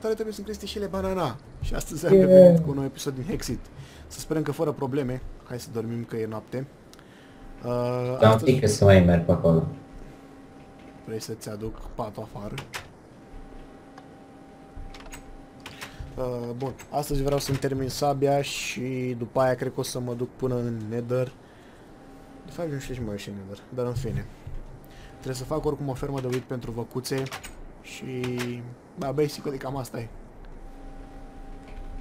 tare trebuie să crește și ele banana. Și astăzi am revenit cu un nou episod din Hexit. Să sperăm că fără probleme. Hai să dormim că e noapte. Uh, Dar un pic să mai merg pe acolo. Vrei să-ți aduc patul afară? Uh, bun, astăzi vreau să-mi termin sabia și după aia cred că o să mă duc până în Nether. De fapt nu știu ce mai și în Nether, dar în fine. Trebuie să fac oricum o fermă de uit pentru văcuțe și... Da, basic cam asta e.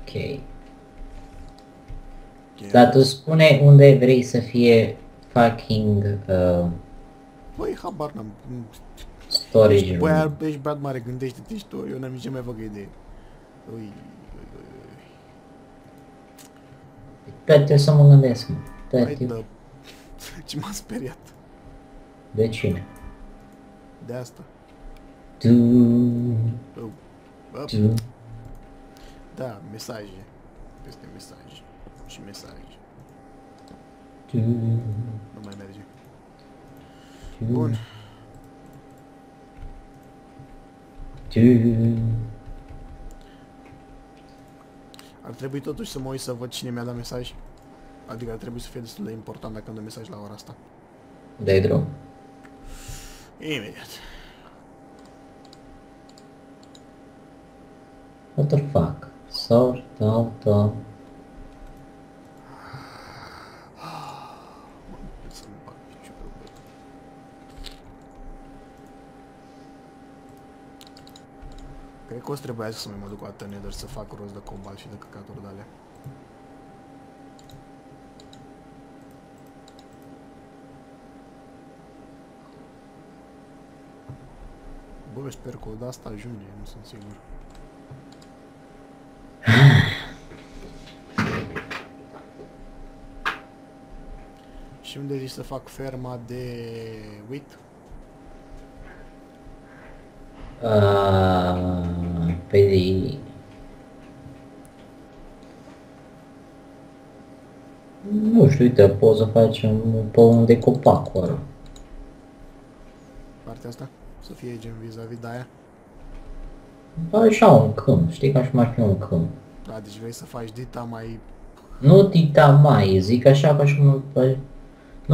Ok. Yeah. Dar tu spune unde vrei să fie fucking uh, Băi, habar n-am. storage Ești, room. băi, ești băiat mare, gândește-te și tu, eu n-am nici cea mai vagă idee. Ui, ui, ui, ui. Dă-te să mă gândesc, mă. Hai, Dă-te. dă. Ce m-a speriat. De cine? De asta. Tu, Oh. Up. tu. Da, mesaje. Peste mesaje. Și mesaje. Tu, Nu mai merge. tu, Bun. tu. Ar trebui totuși să mă uit să văd cine mi-a dat mesaj. Adică ar trebui să fie destul de important dacă îmi dă mesaj la ora asta. Dai drum. Imediat. What the fuck? Sort out of... Să-mi bag piciorul, bă. Cred că o să trebuiască să mai mă duc o dată în Nether să fac rost de cobalt și de căcaturi de alea. Bă, sper că o de asta ajunge, nu sunt sigur. Și unde zici să fac ferma de wheat? Uh, pe de... Nu știu, uite, poți să facem pe unde copacul ăla. Partea asta? Să fie gen vis-a-vis de aia? Așa un câmp, știi, ca și cum ar fi un câmp. Da, deci vrei să faci dita mai... Nu dita mai, zic așa ca și cum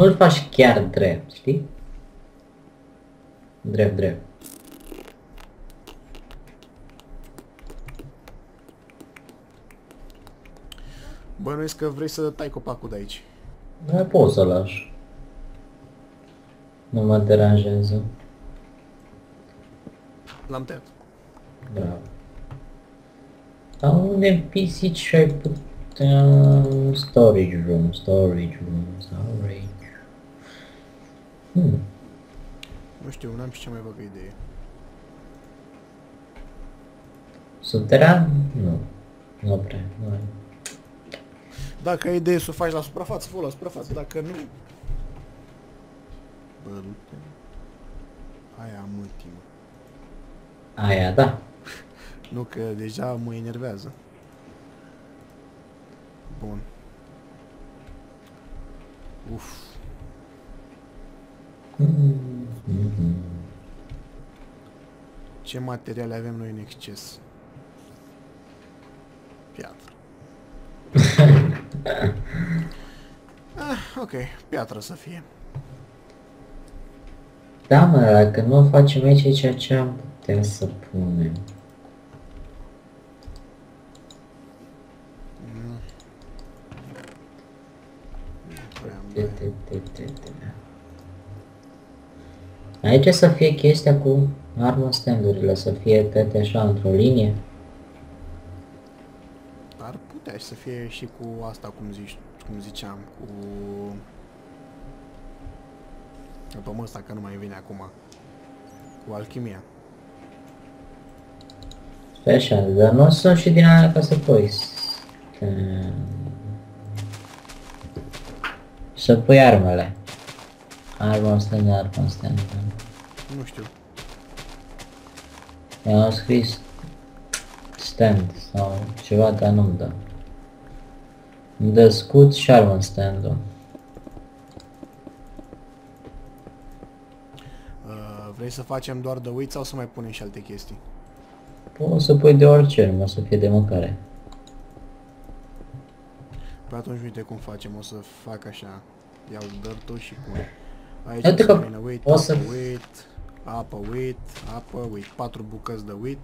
îl faci... Nu îl faci chiar drept, știi? Drept, drept. Bănuiesc că vrei să tai copacul de aici. Da, poți să lași. Nu mă deranjează. L-am tăiat. Bravo. Dar unde pisici și ai putea... Storage room, storage room, storage... Hmm. Nu știu, n-am și cea mai vagă idee. Subteran? Nu. Nu prea. Nu. ai. Dacă ai idee să o faci la suprafață, fă la suprafață, dacă nu... Bă, du-te. Aia am ultimă. Aia, da. Nu că deja mă enervează. Bun. Uf. Ce materiale avem noi în exces? Piatră. ah, ok, piatră să fie. Da, mă, dacă nu o facem aici, ceea ce am putea să punem. Mm. Nu prea am Te, voie. te, te, te, te. Aici să fie chestia cu armă standurile, să fie toate așa într-o linie. Ar putea și să fie și cu asta, cum, zici, cum ziceam, cu... După mă ăsta că nu mai vine acum. Cu alchimia. Pe așa, dar nu sunt și din alea ca să pui. Stan- Să pui armele. Armă stand, armă stand. Nu știu. Eu am scris stand sau ceva, dar nu-mi dă. Îmi dă scut și armă stand-ul. Uh, vrei să facem doar de wheat sau să mai punem și alte chestii? Poți să pui de orice, numai să fie de mâncare. Păi atunci uite cum facem, o să fac așa. Iau dirtul și pun. Aici Uite o că să vină wheat, o apă, să- wheat, apă, wheat, apă, wheat. Patru bucăți de wheat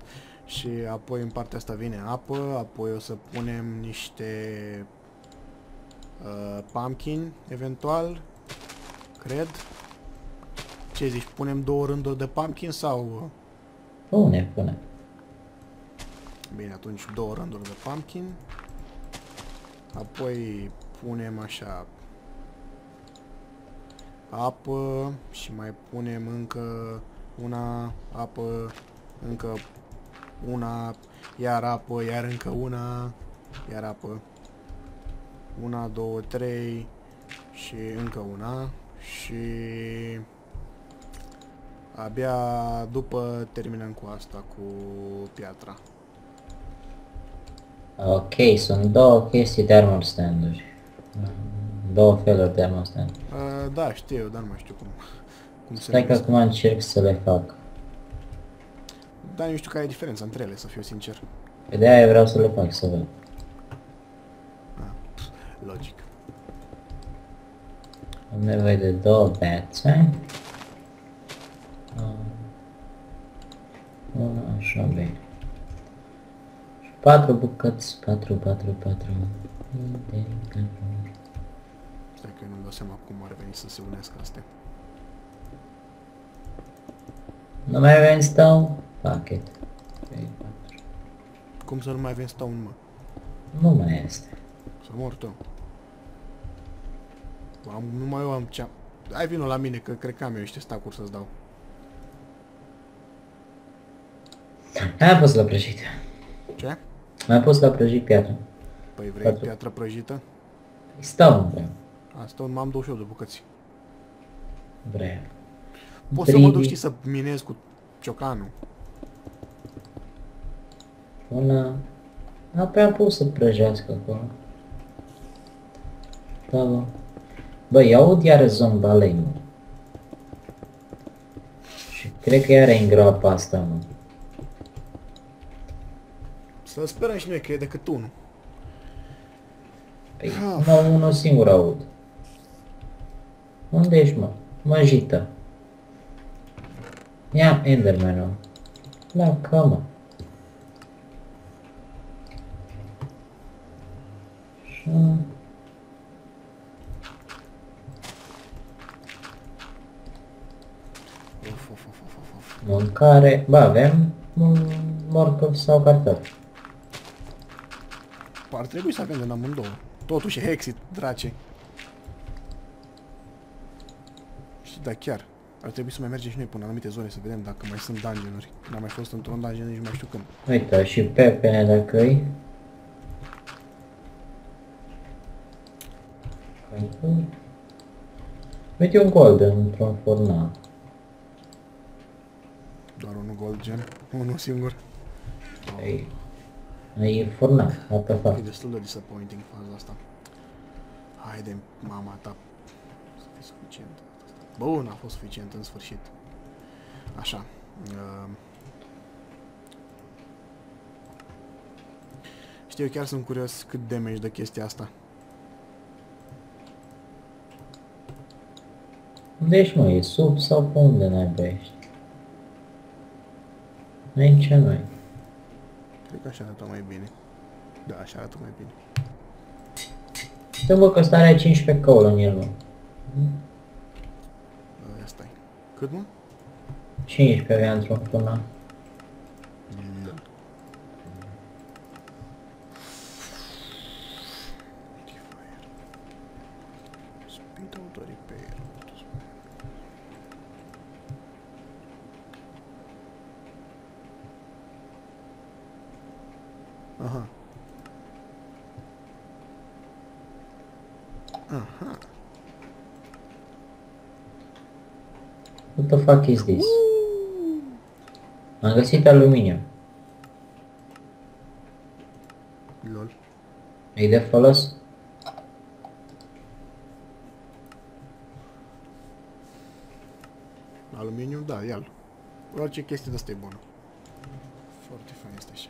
și apoi în partea asta vine apă, apoi o să punem niște uh, pumpkin, eventual, cred. Ce zici, punem două rânduri de pumpkin sau... Pune, pune. Bine, atunci două rânduri de pumpkin. Apoi punem așa apă și mai punem încă una apă, încă una, iar apă, iar încă una, iar apă. Una, două, trei și încă una și abia după terminăm cu asta, cu piatra. Ok, sunt două chestii de armor stand-uri. Două feluri de armor stand. Uh, da, știu, dar nu mai știu cum, cum se Stai că numesc. acum încerc să le fac. Dar nu știu care e diferența între ele, să fiu sincer. Pe de aia vreau să le fac, să văd. Ah, logic. Am nevoie de două bețe. Um, Una, așa, bine. Și patru bucăți, patru, patru, patru. Stai că eu nu-mi dau seama cum ar veni să se unească astea. Nu mai avem stau? Fuck it. Trei, patru. Cum să nu mai avem stone, mă? Nu mai este. Să mor tu. Am, nu mai eu am ce Hai vină la mine, că cred că am eu niște stacuri să-ți dau. Hai pus la prăjit. Ce? Mai pus la prăjit piatră. Păi vrei Patru. piatră prăjită? Stau nu vreau. Asta m-am 28 de bucăți. Vreau. Poți să mă duc, Bridi. știi, să minez cu ciocanul. Una... Apoi am pus să prăjească acolo. Da, bă. Băi, aud iară zombalei, mă. Și cred că iară în groapa asta, mă. Să sperăm și noi că e decât unul. Păi, numai unul singur aud. Unde ești, mă? Măjită. Ia Enderman-ul. La cămă. Așa. Uf, uf, uf, uf, uf, uf. Mâncare. Ba, avem mm, morcov sau cartofi. Ar trebui să avem de la amândouă. Totuși e Hexit, drace. Și da, chiar. Ar trebui să mai mergem și noi până în anumite zone să vedem dacă mai sunt dungeon-uri. N-am mai fost într-un dungeon, nici nu mai știu când. Uite, și pepene dacă îi. Uite un golden într-un furnal. Doar unul gold gen. Unul singur. Ei, e furnal, apa E fac. destul de disappointing faza asta. Haide, mama ta. Să fie suficient. Bun, a fost suficient în sfârșit. Așa. Uh... Știu, eu chiar sunt curios cât damage de chestia asta. Unde ești mă? E sub sau pe unde naiba ești? Aici noi. Cred că așa arată mai bine. Da, așa arată mai bine. Să văd că ăsta are 15 coal în el, mă. Uh, Ia stai. Cât mă? 15 avea într-un furnal. Da. Speed auto repair. Aha. Aha. What the fuck is this? Am găsit aluminiu. Lol. E de folos? Aluminiu, da, ia-l. Orice chestie de asta e bună. Foarte fain este așa.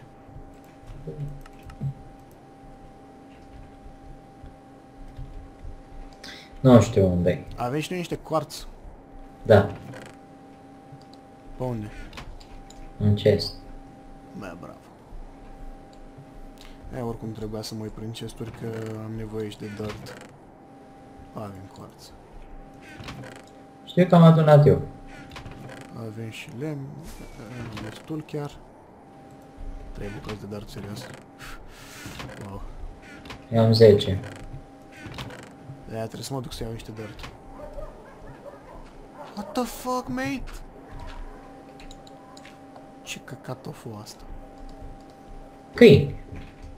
Nu știu unde e. Avem și noi niște quartz. Da, Pe unde? în chest. Bă, bravo. E, oricum trebuia să mă uit prin chesturi că am nevoie și de dirt. Avem quartz. Știu că am adunat eu. Avem și lemn, avem destul chiar. Trei bucăți de dirt, serios. Wow. Eu am 10. De aia trebuie să mă duc să iau niște dirt. What the fuck, mate? Ce căcat a fost asta? Câini.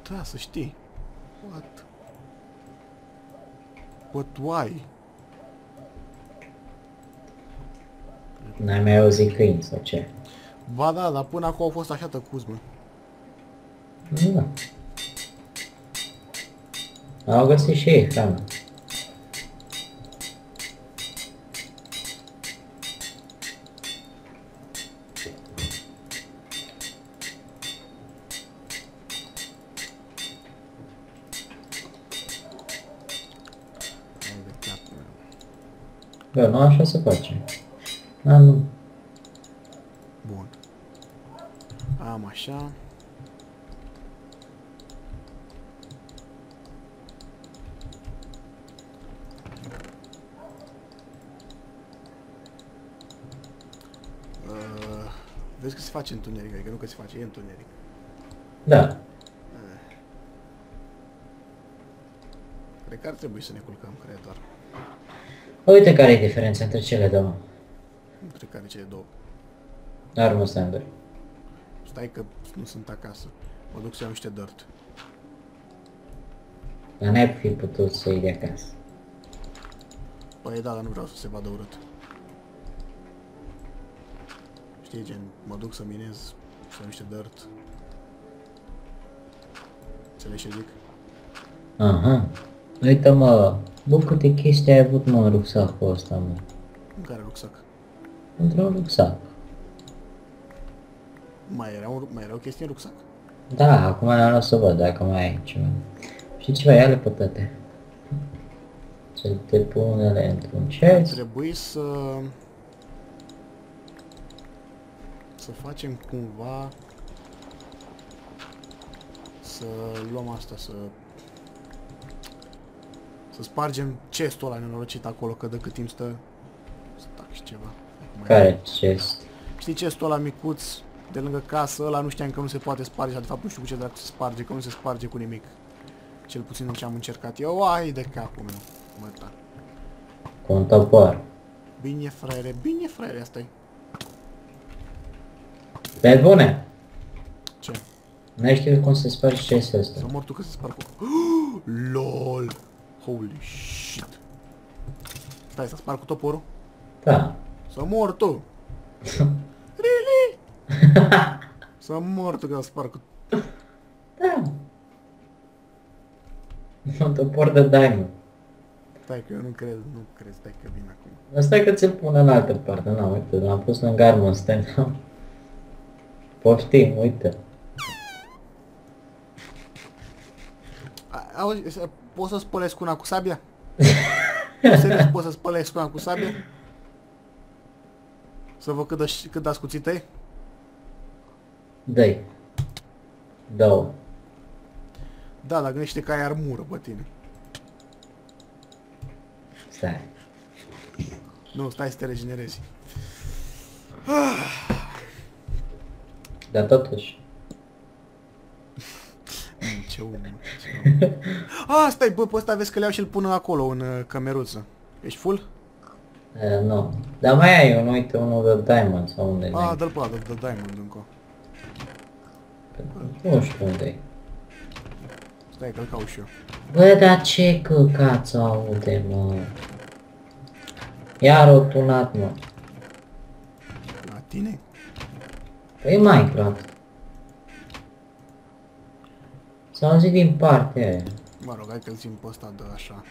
Da, să știi. What? But why? N-ai mai auzit câini sau ce? Ba da, dar până acum au fost așa tăcuți, mă. Da. Au găsit și ei hrană. Hai de capul meu. Bă, nu așa se face. Da, nu. Bun. Am așa. Uh, vezi că se face întuneric, adică nu că se face, e întuneric. Da. Cred că ar trebui să ne culcăm, cred doar. Uite care e diferența între cele două. Nu cred că are cele două. Armă standard. Stai că nu sunt acasă. Mă duc să iau niște dirt. Dar n-ai fi putut să iei de acasă. Păi da, dar nu vreau să se vadă urât. Știi, gen, mă duc să minez, să iau niște dirt. Înțelegi ce zic? Aha. Uite mă, bă câte chestii ai avut mă în rucsacul ăsta mă. În care rucsac? Într-un rucsac. Mai era, un, mai era o chestie în rucsac? Da, acum am să văd dacă mai ai ceva. Și ceva, ia-le pe toate. Să te pune într-un chest. Trebuie să... Să facem cumva... Să luăm asta, să... Să spargem chestul ăla nenorocit acolo, că de cât timp stă... Să tac și ceva. Acum e- Care chest? Știi chestul ăla micuț de lângă casă, ăla nu știam că nu se poate sparge, sau de fapt nu știu cu ce dracu se sparge, că nu se sparge cu nimic. Cel puțin în ce am încercat eu, ai de capul meu. Mă, da. Cu un topor. Bine, fraiere, bine, fraiere, asta e. Pe bune! Ce? N-ai știut cum se sparge chestul Să ăsta. mor tu că se sparg cu... LOL! Holy shit! Stai, să sparg cu toporul? Da. Să mor tu! really? să mor tu că sparg cu... Da. Un topor de diamond. Stai că eu nu cred, nu cred, stai că vin acum. Asta că ți-l pun în altă parte. Na, uite, l-am pus în Garmin stand. Poftim, uite. A- Auzi, să- poți să spălesc una cu sabia? Serios, poți să spălesc una cu sabia? Să văd cât, dă- cât dați cuții tăi? Dă-i. Două. Da, dar gândește că ai armură pe tine. Stai. Nu, stai să te regenerezi. Dar totuși. Mm, Ce om, mă, ce om. A, stai, bă, pe ăsta vezi că le iau și-l pun acolo, în uh, cămeruță. Ești full? E, nu. Dar mai ai un, uite, unul de diamond sau unde A, e. dă-l pe ăla, dă, dă diamond încă. Nu știu unde e. Stai că-l caut și eu. Bă, dar ce căcați aude, mă? Iar o tunat, mă. La tine? Păi Minecraft. S-a auzit din partea aia. Mă rog, hai că-l țin pe ăsta de așa.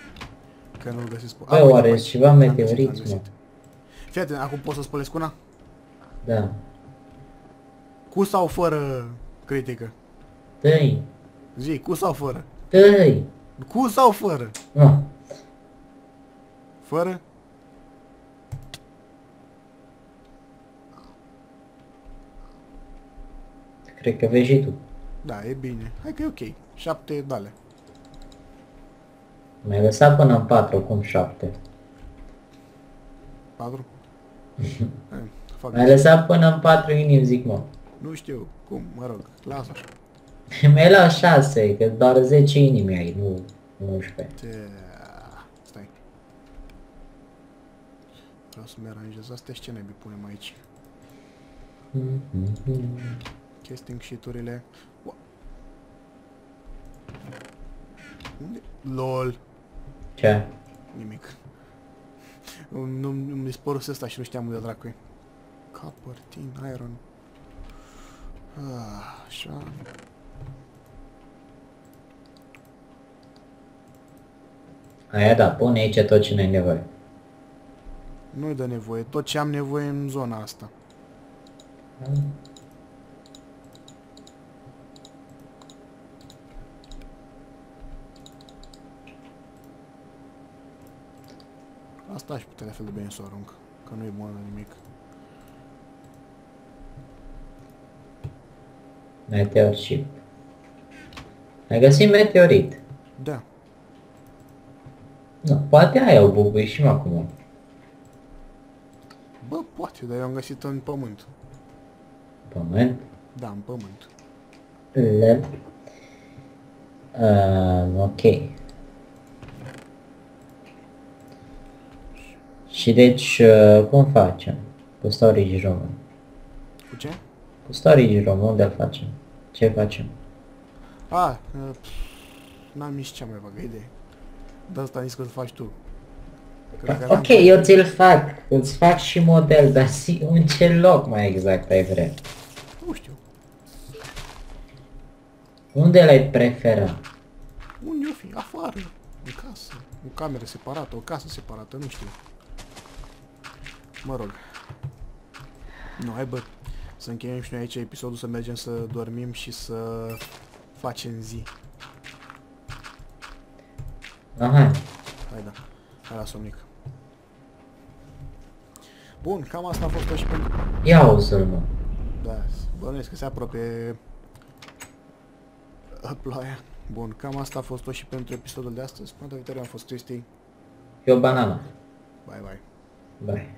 Că nu-l găsesc pe... Bă, A, uite, oare pe e aici. ceva Am găsit, meteorit, am găsit. mă? Fii atent, acum pot să spălesc una? Da. Cu sau fără critică? Dă-i. Zi, cu sau fără? Dă-i. Cu sau fără? Nu. Fără? Cred că vezi și tu. Da, e bine. Hai că e ok. Șapte dale. Mi-ai lăsat până în 4, cum 7. Patru? Hai, fac Mi-ai lăsat până în 4 inimi, zic mă. Nu știu cum, mă rog, lasă așa. Mi-ai luat 6, că doar 10 inimi ai, nu 11. Te... Stai. Vreau să-mi aranjez astea și ce naibii punem aici. Casting sheet-urile. Ua- Unde? LOL. Ce? Nimic. Nu mi sporul ăsta și nu știam unde dracu e. Copper, tin, iron. Ah, așa. Aia da, pune aici tot ce ne-ai nevoie. Nu-i de nevoie. Tot ce am nevoie în zona asta. Asta aș putea de fel de bine să o arunc. Că nu e bună la nimic. Meteor ship. Ai găsit meteorit. Da. Nu, poate aia au bubuit și acum. Bă, poate, dar eu am găsit în pământ. Pământ. Da, în pământ. Le. Uh, ok. Și deci, uh, cum facem? Cu storage român. Cu ce? Cu storage român, unde facem? Ce facem? A, uh, pf, n-am nici cea mai vagă idee. De asta am zis că îl faci tu. Cred că Ok, n-am- eu ți-l fac. Îți fac și model, dar zi în ce loc mai exact ai vrea? Nu știu. Unde l-ai prefera? Unde o fi? Afară. În casă. O cameră separată, o casă separată, nu știu. Mă rog. Nu, hai bă. Să încheiem și noi aici episodul, să mergem să dormim și să facem zi. Aha, Hai da. Hai la somnic. Bun, cam asta a fost tot și pentru... ia uzi-l mă. Da, bănuiesc că se apropie uh, ploaia. Bun, cam asta a fost tot și pentru episodul de astăzi. Până data viitoare am fost Cristi. Eu banana. Bye bye. Bye.